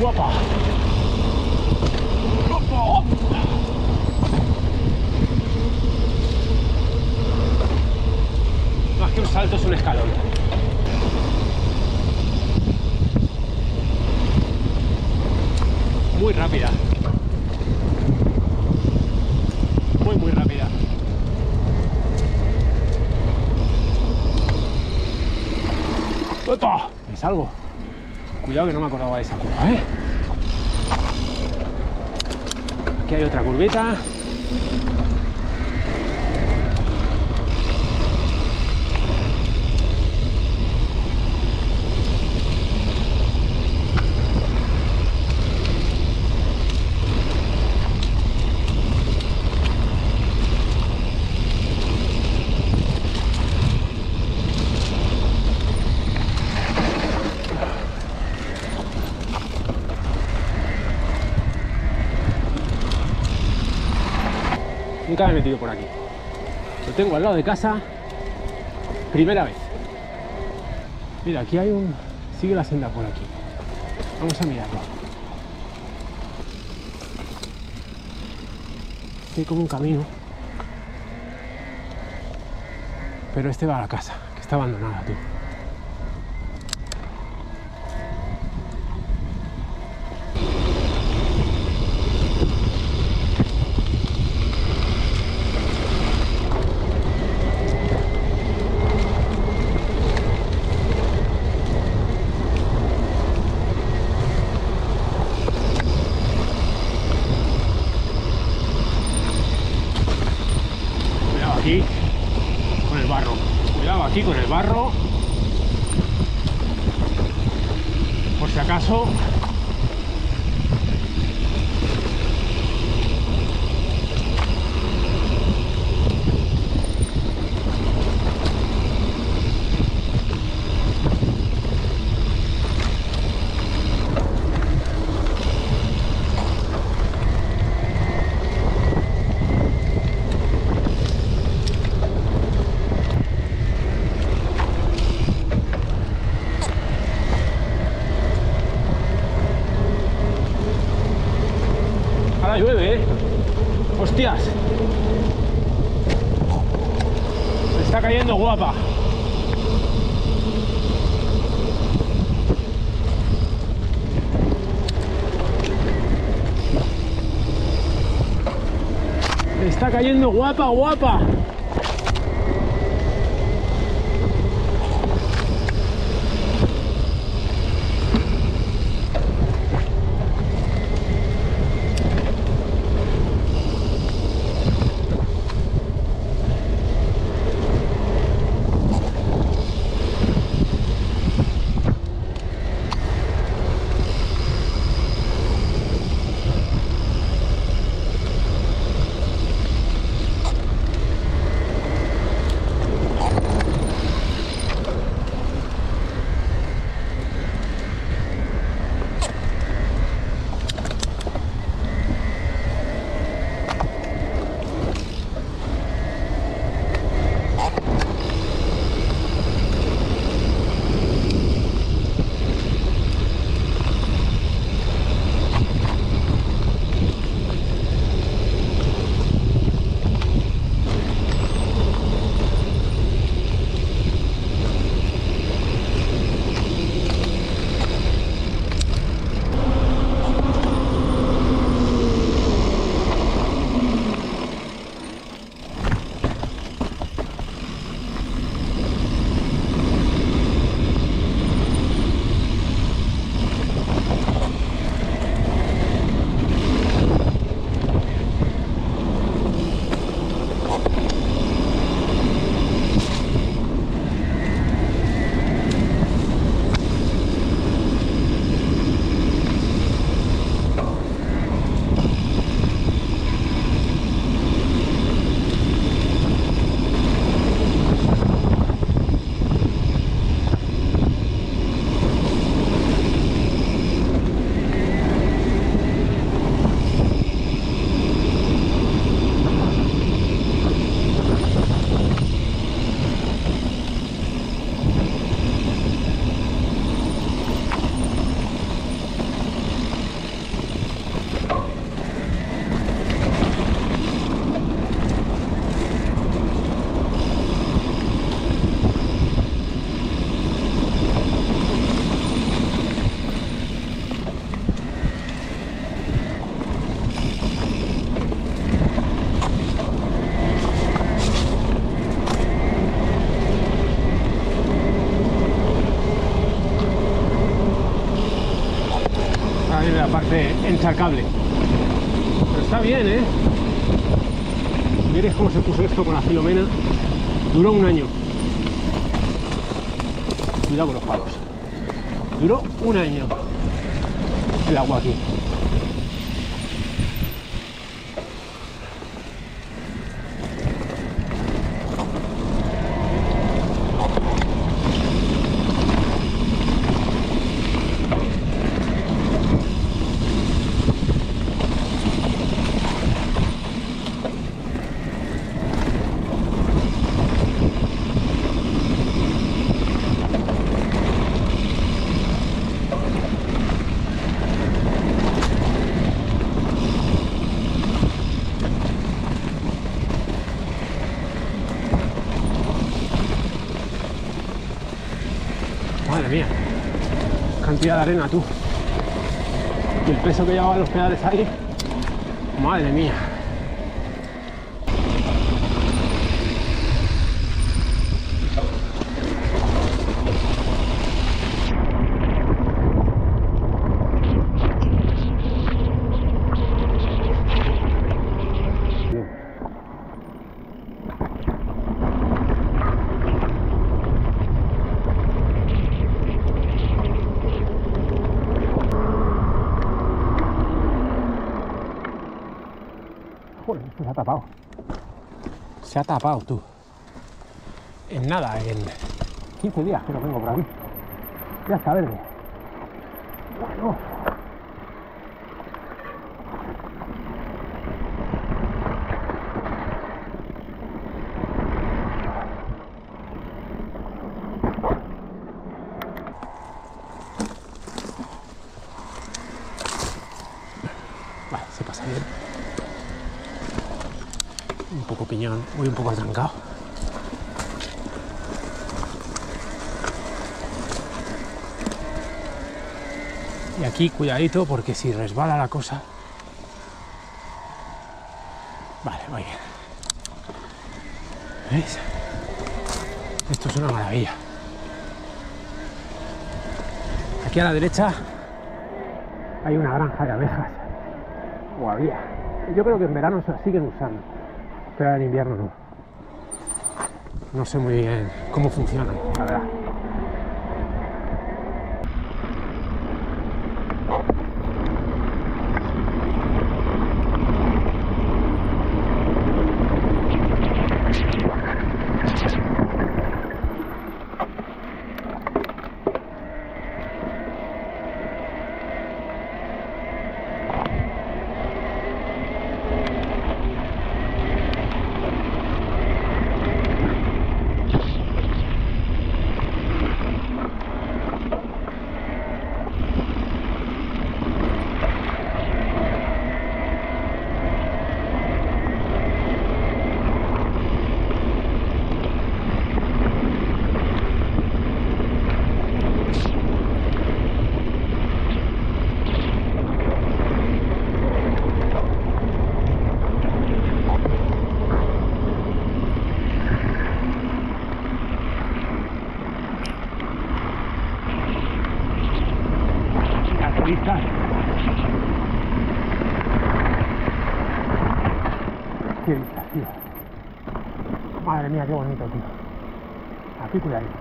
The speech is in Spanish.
Guapa. Más que un salto es un escalón. Muy rápida. Muy, muy rápida. ¡Opa! Me salgo. Cuidado que no me acordaba de esa curva, ¿eh? Aquí hay otra curvita. Nunca me he metido por aquí. Lo tengo al lado de casa. Primera vez. Mira, aquí hay un... Sigue la senda por aquí. Vamos a mirarlo. Hay como un camino. Pero este va a la casa, que está abandonada, tú. Cuidado aquí con el barro. Cuidado aquí con el barro. Por si acaso. Está cayendo guapa. Está cayendo guapa, guapa. De la parte encharcable. Pero está bien, ¿eh? Vierais cómo se puso esto con la filomena, duró un año. Cuidado con los palos. Duró un año el agua aquí. Madre mía, cantidad de arena tú. Y el peso que llevaban los pedales ahí, madre mía. Joder, esto se ha tapado. Se ha tapado tú. En nada, en 15 días que lo tengo por aquí. Ya está verde. Bueno. Vale, se pasa bien. Voy un poco atrancado. Y aquí cuidadito porque si resbala la cosa. Vale, muy bien. ¿Veis? Esto es una maravilla. Aquí a la derecha hay una granja de abejas. O había. Yo creo que en verano se la siguen usando, en invierno no. Sé muy bien cómo verdad. vista, tío. Madre mía, qué bonito, tío. Aquí cuidadito.